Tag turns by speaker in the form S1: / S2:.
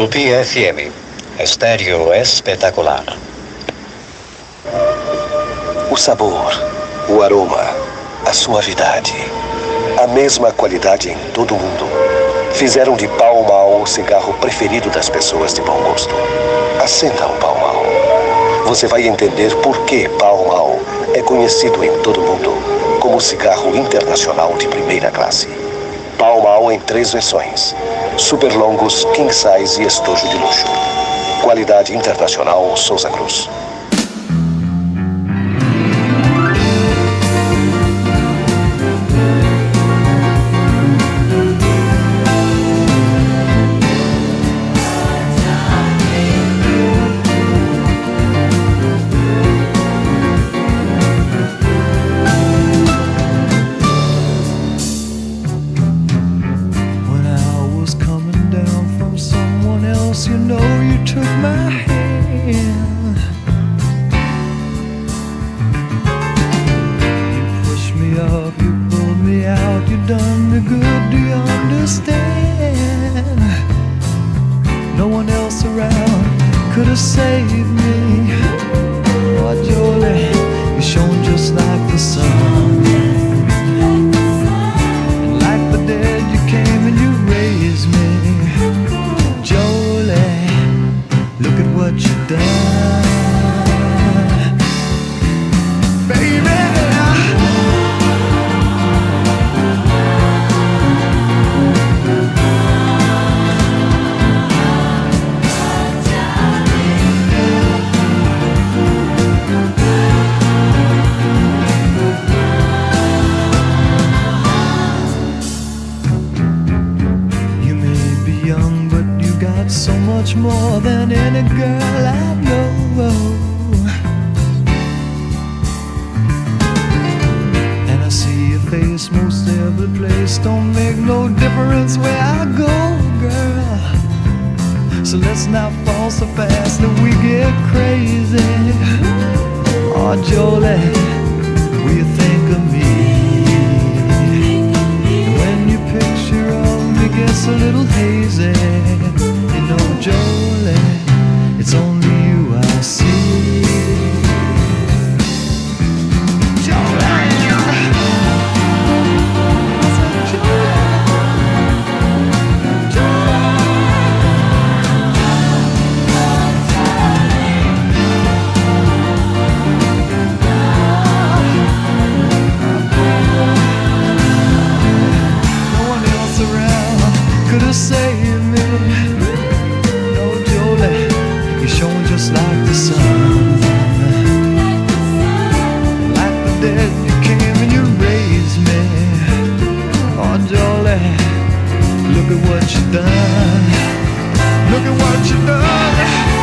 S1: Tupi FM, estéreo espetacular.
S2: O sabor, o aroma, a suavidade, a mesma qualidade em todo o mundo, fizeram de Pall o cigarro preferido das pessoas de bom gosto. Acenda um Pall. Você vai entender por que Pall é conhecido em todo o mundo como cigarro internacional de primeira classe. Pall Mall em três versões: super longos, king size e estojo de luxo. Qualidade internacional Souza Cruz.
S3: Could save me. Much more than any girl I know. And I see your face most every place. Don't make no difference where I go, girl. So let's not fall so fast that we get crazy. Oh, Jolie, me. You shone just like the sun. Like the dead, you came and you raised me. Oh, look at what you done. Look at what you done.